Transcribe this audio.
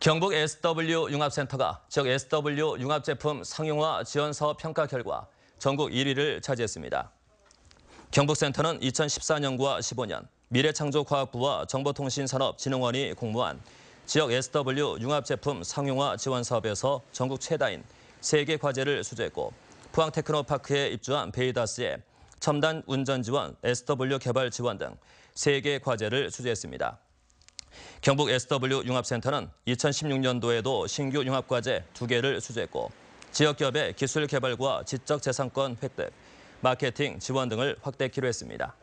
경북 SW 융합센터가 지역 SW 융합 제품 상용화 지원 사업 평가 결과 전국 1위를 차지했습니다. 경북센터는 2014년과 15년 미래창조과학부와 정보통신산업진흥원이 공모한 지역 SW 융합 제품 상용화 지원 사업에서 전국 최다인 3개 과제를 수주했고 포항 테크노파크에 입주한 베이다스의 첨단 운전 지원, SW 개발 지원 등 3개 과제를 수주했습니다. 경북 SW 융합센터는 2016년도에도 신규 융합과제 2개를 수주했고 지역기업의 기술 개발과 지적재산권 획득, 마케팅 지원 등을 확대키로 했습니다.